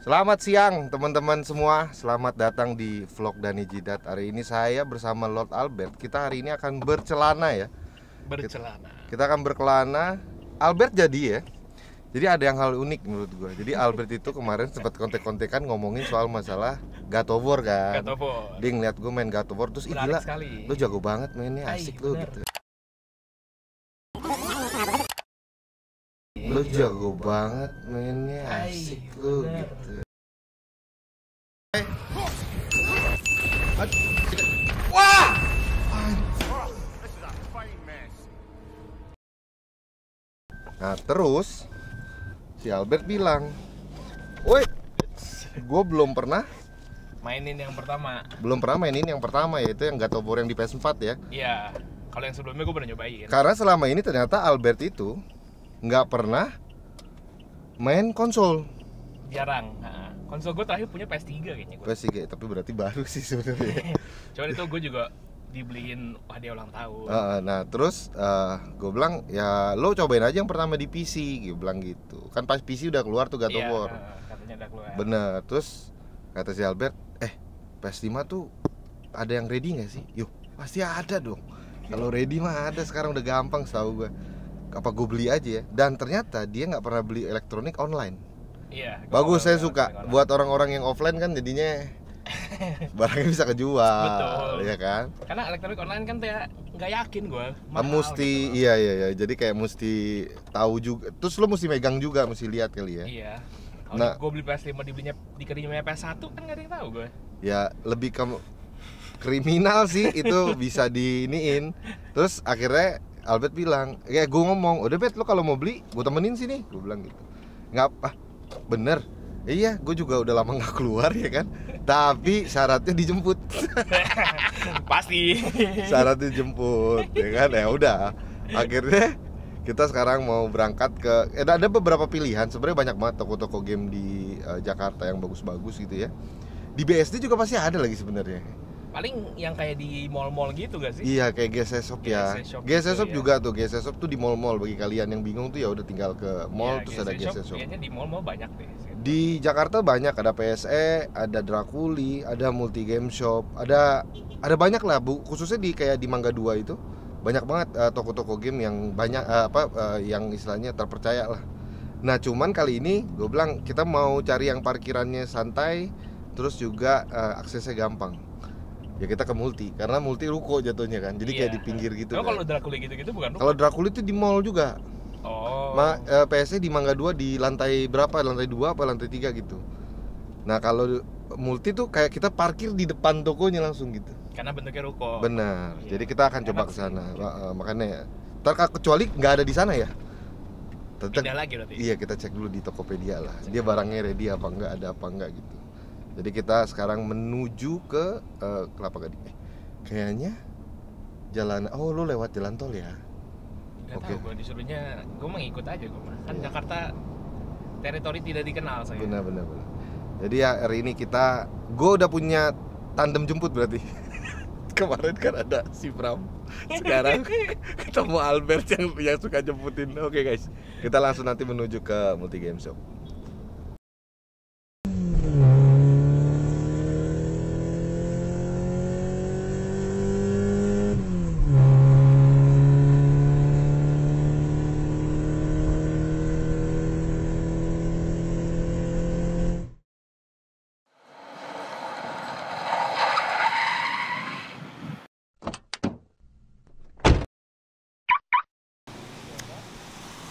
Selamat siang teman-teman semua. Selamat datang di vlog Dani Jidat. Hari ini saya bersama Lord Albert. Kita hari ini akan bercelana ya. Bercelana. Kita akan berkelana. Albert jadi ya. Jadi ada yang hal unik menurut gue Jadi Albert itu kemarin sempat kontek-kontekan ngomongin soal masalah God of War kan? Bo. Dia ngeliat gue main God of War Terus ih gila. sekali. Lu jago banget mainnya Ay, asik lu bener. gitu Lu jago banget mainnya Ay, asik lu bener. gitu Wah! Nah terus si Albert bilang, woi, gue belum pernah Mainin yang pertama. belum pernah mainin yang pertama yaitu yang War yang di PS4 ya. Iya. Kalau yang sebelumnya gue pernah nyobain. Karena selama ini ternyata Albert itu nggak pernah main konsol Jarang. Nah, konsol gue terakhir punya PS3 kayaknya gue. PS3 tapi berarti baru sih sebenarnya. Cuman itu gue juga dibeliin hadiah ulang tahun. Heeh, nah terus gue bilang ya lo cobain aja yang pertama di PC, gue bilang gitu. Kan pas PC udah keluar tuh God of Iya, War. katanya udah keluar. Bener. Terus kata si Albert, eh PS5 tuh ada yang ready nggak sih? Yuk pasti ada dong. Kalau ready mah ada sekarang udah gampang setahu gue. Apa gue beli aja ya? Dan ternyata dia nggak pernah beli elektronik online. Iya. Bagus saya suka. online. Buat orang-orang yang offline kan jadinya barangnya bisa kejual, Betul. ya kan? Karena elektronik online kan kayak nggak yakin gue. Ah, mesti iya iya iya. Jadi kayak mesti tahu juga. Terus lo mesti megang juga, mesti lihat kali ya. Iya. Kalau Nah. gue beli PS5 dibelinya dikiriminnya PS1 kan nggak ada yang tahu gue. Ya lebih ke kriminal sih itu bisa diiniin. Terus akhirnya Albert bilang, ya gue ngomong, udah bet lo kalau mau beli, gue temenin sini. Gue bilang gitu. Nggak ah, bener. Iya, gue juga udah lama nggak keluar ya kan. Tapi syaratnya dijemput. Pasti. syaratnya jemput ya kan ya udah akhirnya kita sekarang mau berangkat ke eh, ada beberapa pilihan sebenarnya banyak banget toko-toko game di eh, Jakarta yang bagus-bagus gitu ya di BSD juga pasti ada lagi sebenarnya Paling yang kayak di mall-mall gitu gak sih? iya kayak GSS Shop ya GSS Shop gitu ya. juga tuh GSS Shop tuh di mall-mall bagi kalian yang bingung tuh ya udah tinggal ke mall Iya, terus ada GSS Shop Kayaknya di mall-mall banyak deh. di Jakarta banyak ada PSE, ada Drakuli, ada Multi Game Shop, ada ada banyak lah bu khususnya di kayak di Mangga 2 itu banyak banget eh, toko-toko game yang banyak eh, apa eh, yang istilahnya terpercaya lah. Nah cuman kali ini gue bilang kita mau cari yang parkirannya santai, terus juga eh, aksesnya gampang. Ya kita ke Multi karena Multi ruko jatuhnya kan, jadi kayak Iya. di pinggir gitu. Oh, kalau kan. Dracula gitu-gitu bukan? Kalau Drakuli itu di mall juga. Oh. Ma, eh, PSE di Mangga 2 di lantai berapa? Lantai 2 apa lantai 3 gitu. Nah, kalau multi tuh kayak kita parkir di depan tokonya langsung gitu. Karena bentuknya ruko. Benar. Iya. Jadi kita akan coba ke sana. Eh, makanya ya. Ntar kecuali nggak ada di sana ya. Tetap Pindah lagi berarti. Iya, kita cek dulu di Tokopedia lah. Dia barangnya ready apa enggak, ada apa enggak gitu. Jadi kita sekarang menuju ke eh, Kelapa Gading. Eh, kayaknya jalan Oh, lu lewat jalan tol ya? Gak Oke. tahu gue disuruhnya, gue mah ngikut aja gue mah. Kan Iya. Jakarta teritori tidak dikenal saya. Benar benar benar. Jadi ya hari ini kita gue udah punya tandem jemput berarti. Kemarin kan ada si Pram. Sekarang ketemu Albert yang yang suka jemputin. Oke guys, kita langsung nanti menuju ke Multi Game Shop.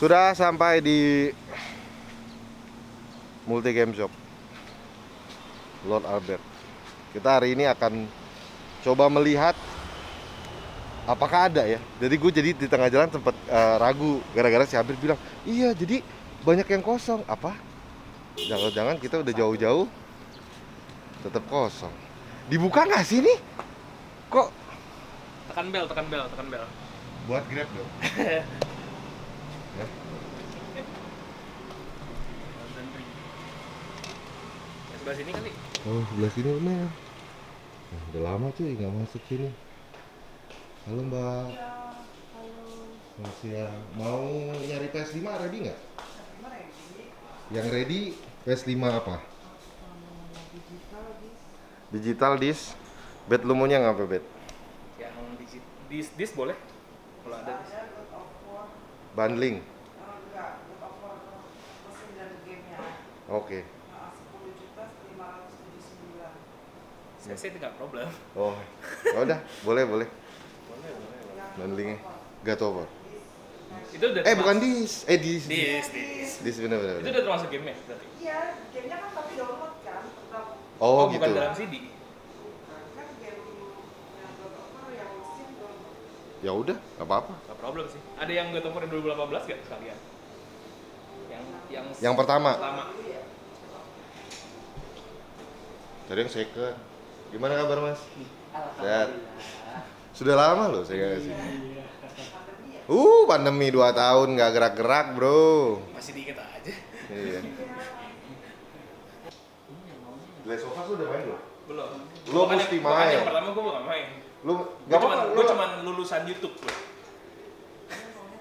Sudah sampai di Multi Game Shop Lord Albert. Kita hari ini akan coba melihat apakah ada ya. Jadi gue jadi di tengah jalan sempat eh, ragu gara-gara si Albert bilang, "Iya, jadi banyak yang kosong." Apa? Jangan-jangan kita udah jauh-jauh tetap kosong. Dibuka nggak sih ini? Kok Tekan bel, tekan bel, tekan bel. buat Grab dong? Ya. Yang sebelah sini kali. Oh, sebelah sini bener. Nah, udah lama cuy nggak masuk sini. Halo Mbak. Selamat siang. Mau nyari PS5 ready nggak? Yang ready PS5 apa? Digital disc. Bet lu maunya ngapa bet? Yang di dis dis boleh? Kalau ada dis. Bundling. Oh, enggak, God of War mesin dan gamenya. Oke. Nah, 10 juta 579. Saya sih nggak problem. Oh. Ya udah, boleh boleh. Boleh, boleh. Bundlingnya. War. Itu udah Eh bukan dis. Eh dis. dis dis. Dis bener bener. Itu udah termasuk game berarti. Iya, gamenya kan tapi download kan, tetap Oh, bukan gitu. dalam CD. kan. Ya udah, nggak apa-apa. Gak problem sih. Ada yang God of War yang 2018 gak sekalian? Yang yang Yang pertama. pertama. Tadi yang second. Gimana kabar mas? Alhamdulillah. Sudah lama loh saya nggak ke sini. Uh, pandemi 2 tahun nggak gerak-gerak bro. Masih dikit aja. Iya. Last of Us lu udah main belum? Belum. Lu mesti main. Yang pertama gue gak main. Lu Gue nggak cuma, apa-apa. gue lu- cuma lulusan YouTube bro.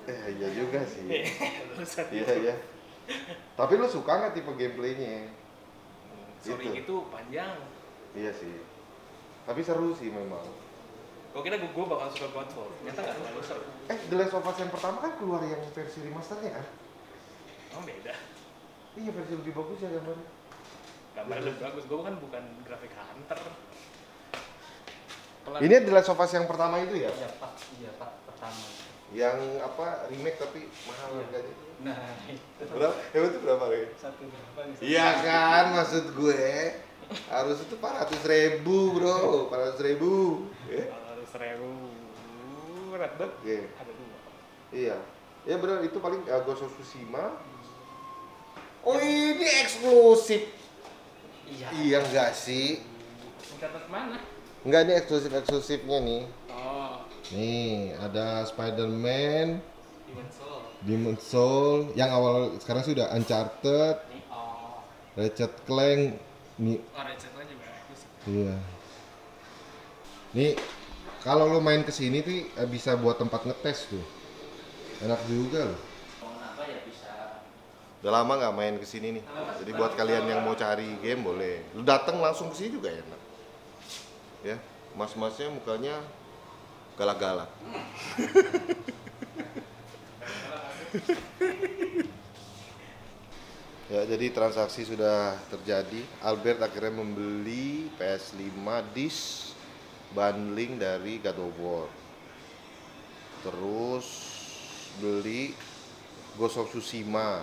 Eh iya juga sih. lulusan Iya iya. Tapi lu suka nggak tipe gameplaynya? Sorry Gitu. gitu panjang. Iya sih. Tapi seru sih memang. Gue kira gue, gue bakal suka Godfall. Ternyata gak terlalu seru. Eh, The Last of Us yang pertama kan keluar yang versi remasternya kan? Oh beda. Iya versi lebih bagus ya gambarnya. Gambarnya lebih bagus. Gue kan bukan grafik hunter. Pelan- Ini The Last of Us yang pertama itu ya? Iya pak, iya pak pertama. Yang apa remake tapi mahal Iya. harganya. Nah itu Berapa? Emang itu berapa Rey? satu berapa nih? Iya kan maksud gue harus itu 400 ribu bro 400 ribu ya? Kalau seribu Red Dead Oke. ada dua. iya ya benar itu paling uh, Ghost of Tsushima oh ini eksklusif Iya. iya enggak sih Mencatat mana? enggak ini eksklusif eksklusifnya nih Oh, nih ada Spider-Man Demon Soul. Demon Soul yang awal sekarang sudah Uncharted Oh, Ratchet Clank nih oh. Iya. Nih, kalau lo main ke sini tuh eh, bisa buat tempat ngetes tuh. Enak juga loh. Mau apa ya bisa. Udah lama nggak main ke sini nih. Jadi buat kalian yang mau cari game boleh. Lu datang langsung ke sini juga enak. Ya, mas-masnya mukanya galak-galak. Ya, jadi transaksi sudah terjadi. Albert akhirnya membeli PS5 disc bundling dari God of War. Terus beli Ghost of Tsushima.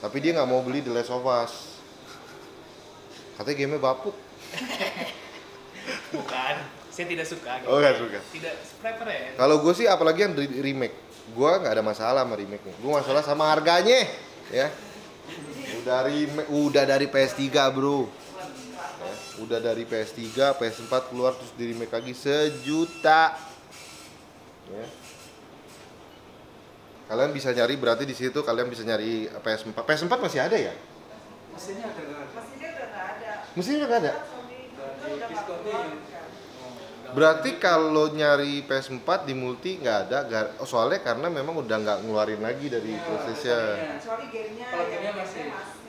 Tapi dia nggak mau beli The Last of Us. Katanya gamenya bapuk. Bukan, saya tidak suka. gitu. Oh, nggak suka. Tidak prefer ya. Kalau gue sih apalagi yang re- remake, gue nggak ada masalah sama remake nya. Gue masalah sama harganya, ya. Remake, udah dari PS3 bro. Ya, udah dari PS3, PS4 keluar terus di remake lagi sejuta. Ya. Kalian bisa nyari berarti di situ kalian bisa nyari PS4. PS4 masih ada ya? Mesinnya udah nggak ada. Mesinnya udah nggak ada. Sony Dan itu di udah nggak diskonnya keluar yang- kan. Berarti kalau nyari PS4 di multi nggak ada, gar- oh, soalnya karena memang udah nggak ngeluarin lagi dari PlayStation. Kecuali gamenya Kalau gamenya masih.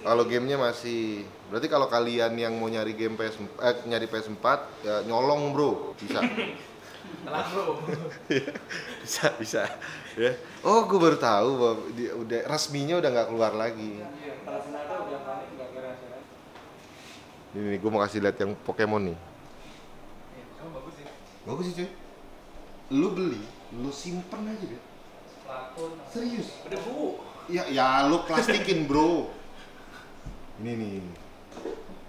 Kalau gamenya masih, berarti kalau kalian yang mau nyari game PS, eh, nyari PS4, ya nyolong bro, bisa, Telat bro. bisa, bisa, ya. Oh, gue baru tahu bahwa dia udah resminya udah nggak keluar lagi. Iya. Ini nih, gue mau kasih lihat yang Pokemon nih. Iya, Emang bagus sih. Bagus sih cuy. Lu beli, lu simpen aja deh. Serius? Udah bu. Ya, ya lu plastikin bro. Ini nih.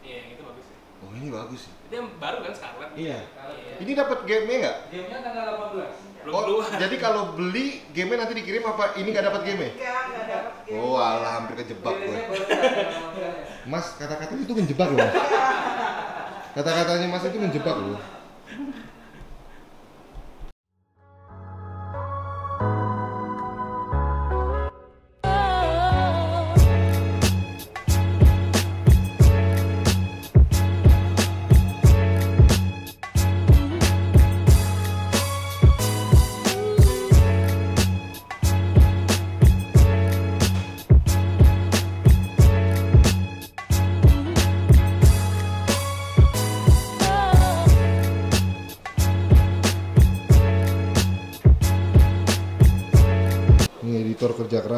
Iya, yang itu bagus sih. Oh ini bagus sih. Itu yang baru kan Scarlet. Iya. Iya. Ini dapat gamenya nggak? Gamenya tanggal 18. Belum Oh, keluar. jadi kalau beli gamenya nanti dikirim apa? Ini nggak dapat game Enggak, nggak dapat game. Oh, alah hampir kejebak gue. Tanggal 18. Mas, kata-katanya itu menjebak loh. Kata-katanya Mas itu menjebak loh.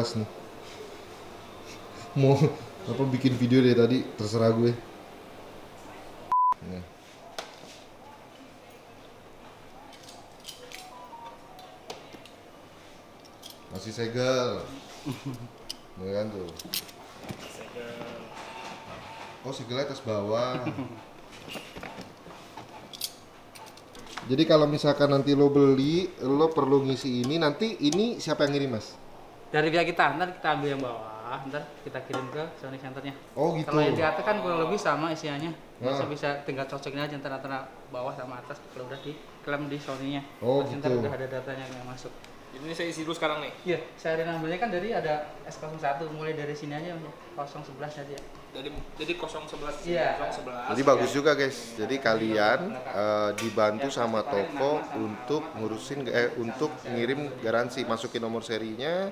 Keras nih. Mau apa bikin video dari tadi terserah gue. Masih segel. Nih kan tuh. Oh segelnya atas bawah. Jadi kalau misalkan nanti lo beli, lo perlu ngisi ini. Nanti ini siapa yang ngirim mas? Dari pihak kita, ntar kita ambil yang bawah, ntar kita kirim ke Sony Centernya. Oh gitu. Kalau yang di atas kan kurang lebih sama isiannya. Bisa Ah. bisa tinggal cocokin aja antara antara bawah sama atas kalau udah diklaim di Sony-nya. Oh, Terus ntar gitu. udah ada datanya yang masuk. Ini saya isi dulu sekarang nih. Iya, sehari ngambilnya kan dari ada S01 mulai dari sini aja Mas. 011 aja. Jadi jadi 011 Iya. 011. Jadi bagus juga guys. Jadi kalian eh, dibantu sama toko untuk ngurusin eh untuk ngirim garansi, masukin nomor serinya,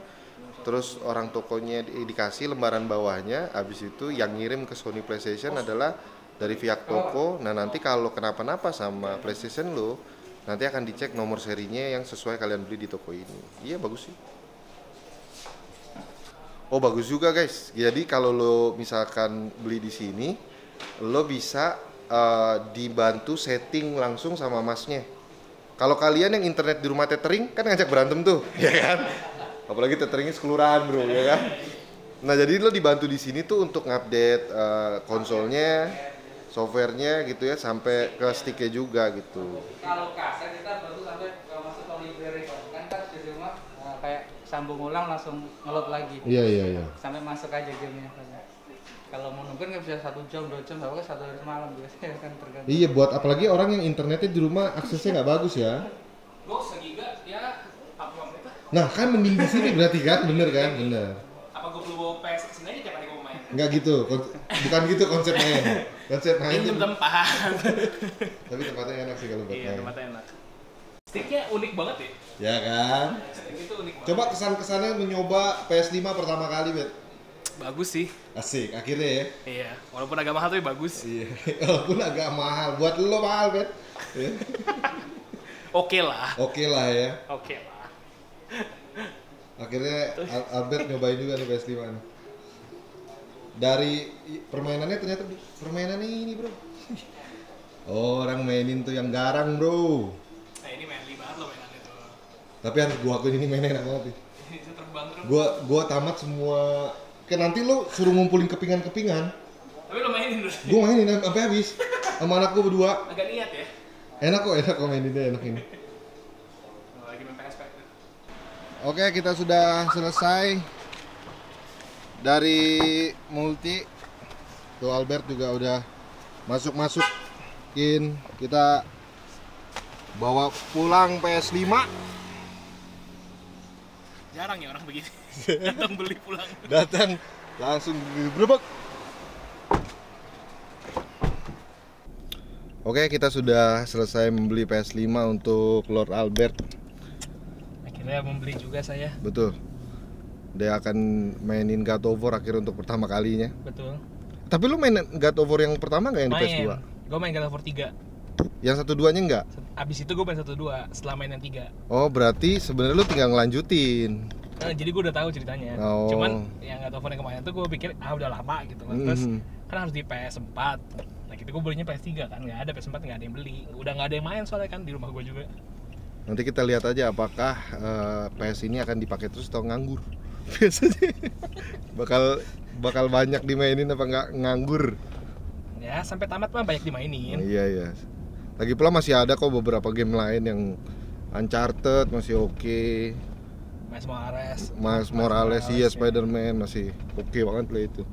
terus orang tokonya di- dikasih lembaran bawahnya. Habis itu yang ngirim ke Sony PlayStation adalah dari pihak toko. Nah nanti kalau kenapa-napa sama PlayStation lo, nanti akan dicek nomor serinya yang sesuai kalian beli di toko ini. Iya bagus sih. Oh bagus juga guys. Jadi kalau lo misalkan beli di sini, lo bisa eh, dibantu setting langsung sama masnya. Kalau kalian yang internet di rumah tethering kan ngajak berantem tuh, ya kan? Apalagi tetheringnya sekelurahan bro, ya kan? Nah jadi lo dibantu di sini tuh untuk ngupdate eh, konsolnya, softwarenya gitu ya, sampai ke sticknya juga gitu. Kalau kaset kita baru sampai ke masuk ke library kan kan di rumah nah, kayak sambung ulang langsung ngeload lagi. Iya iya iya. Sampai masuk aja gamenya. Kalau mau nungguin nggak bisa satu jam dua jam, tapi satu hari semalam biasanya kan tergantung. Iya buat apalagi orang yang internetnya di rumah aksesnya nggak bagus ya. Gue segiga ya apa menit lah. Nah kan mending di sini berarti kan, bener kan, bener. Apa gue perlu bawa PS ke sini aja tiap hari gue main? Nggak gitu, bukan gitu konsep main. Konsep main Ini tuh, tempat. tapi tempatnya enak sih kalau buat Iya, main. tempatnya enak. Sticknya unik banget ya. Ya kan? Stick itu unik banget. Coba kesan-kesannya mencoba PS5 pertama kali, Bet. Bagus sih. Asik, akhirnya ya. Iya, walaupun agak mahal tapi bagus. Iya. Walaupun agak mahal, buat lo mahal, Bet. Oke lah. Oke lah ya. Oke lah. Akhirnya Al- Albert nyobain juga nih PS5 nih. Dari permainannya ternyata permainannya ini, Bro. Orang mainin tuh yang garang, Bro. Nah ini manly banget loh mainannya tuh. Tapi harus gua akuin ini mainnya enak banget bisa terbang terus. Gua gua tamat semua Kayak nanti lo suruh ngumpulin kepingan-kepingan, Tapi lo mainin dulu. gua mainin sampai habis sama anak gua berdua. Agak niat ya. Enak kok, enak kok maininnya enak ini. Oh, lagi main PSP. Oke, kita sudah selesai dari multi. Tuh Albert juga udah masuk-masukin. Kita bawa pulang PS5. Jarang ya orang begini. Datang beli pulang. Datang langsung berbek. Oke, kita sudah selesai membeli PS5 untuk Lord Albert. Akhirnya membeli juga saya. Betul. Dia akan mainin God of War akhir untuk pertama kalinya. Betul. Tapi lu main God of War yang pertama nggak yang di PS2? Main. Gue main God of War 3. Yang satu duanya nggak? Abis itu gue main 1-2 setelah main yang 3. Oh, berarti sebenarnya lu tinggal ngelanjutin. Nah, jadi gue udah tahu ceritanya. Oh. Cuman yang God of War yang kemarin tuh gue pikir ah udah lama gitu kan. Terus Mhm. kan harus di PS4. Nah gitu gue belinya PS3 kan. Nggak ada PS4 nggak ada yang beli. Udah nggak ada yang main soalnya kan di rumah gue juga. Nanti kita lihat aja apakah eh, PS ini akan dipakai terus atau nganggur. Biasanya bakal bakal banyak dimainin apa nggak nganggur. Ya sampai tamat mah banyak dimainin. Iya iya. Lagi pula masih ada kok beberapa game lain yang Uncharted masih oke. Miles Morales. Mas Morales, iya Spider-Man masih oke banget lah itu.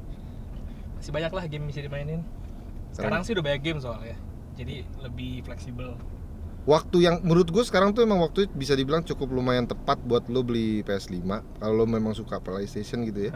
Masih banyak lah game bisa dimainin. Sekarang sih udah banyak game soalnya. Jadi lebih fleksibel. Waktu yang menurut gue sekarang tuh emang waktu bisa dibilang cukup lumayan tepat buat lo beli PS5 kalau lo memang suka PlayStation gitu ya.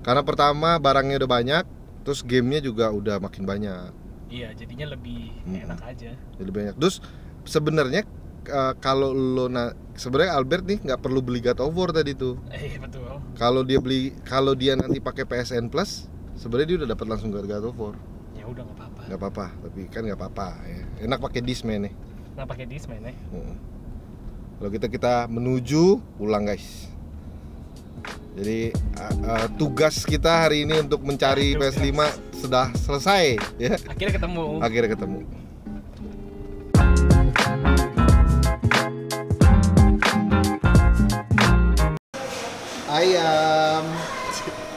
Karena pertama barangnya udah banyak, terus gamenya juga udah makin banyak, Iya, jadinya lebih Hmm. enak aja. jadi banyak. Terus sebenarnya eh, kalau lo na sebenarnya Albert nih nggak perlu beli God of War tadi tuh. Eh betul. Kalau dia beli, kalau dia nanti pakai PSN Plus, sebenarnya dia udah dapat langsung God of War. Ya udah nggak apa-apa. Nggak apa-apa, tapi kan nggak apa-apa ya. Enak pakai Discman nih. Nggak pakai disc mainnya. Mm. Kalau kita kita menuju pulang guys. Jadi uh, uh, tugas kita hari ini untuk mencari Tugas. PS5 sudah selesai ya. Akhirnya ketemu. Akhirnya ketemu. Ayam.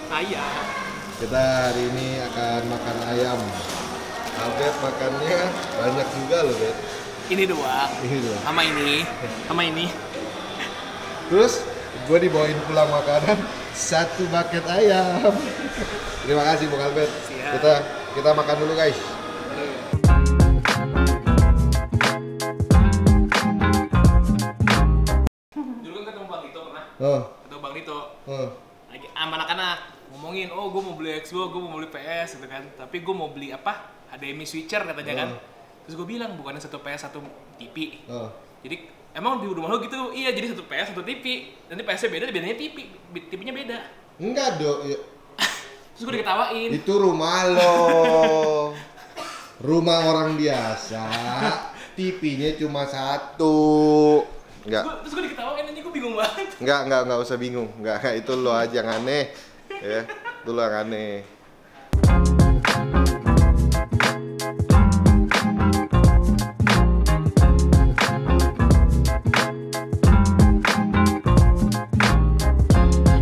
Ayah. Kita hari ini akan makan ayam. Albert makannya banyak juga loh, Bet. Ini dua. Ini dua. Sama ini. Sama ini. Terus gue dibawain pulang makanan satu bucket ayam. Terima kasih Bung Albert. Siap. Kita kita makan dulu guys. Dulu kan ketemu Bang Dito pernah. Oh, Ketemu Bang Dito. oh. Lagi sama anak-anak ngomongin, oh gue mau beli Xbox, gue mau beli PS gitu kan. Tapi gue mau beli apa? HDMI switcher katanya kan. Terus gue bilang bukannya satu PS satu TV. oh. Jadi emang di rumah lo gitu? Iya, jadi satu PS satu TV. Nanti PS-nya beda, bedanya TV. TV-nya beda. Enggak dong. Ya, Terus gue diketawain. Itu rumah lo. Rumah orang biasa. TV-nya cuma satu. Enggak. Terus gue diketawain aja gue bingung banget. Enggak, enggak, enggak usah bingung. Enggak, itu lo aja yang aneh. Ya, itu lo yang aneh.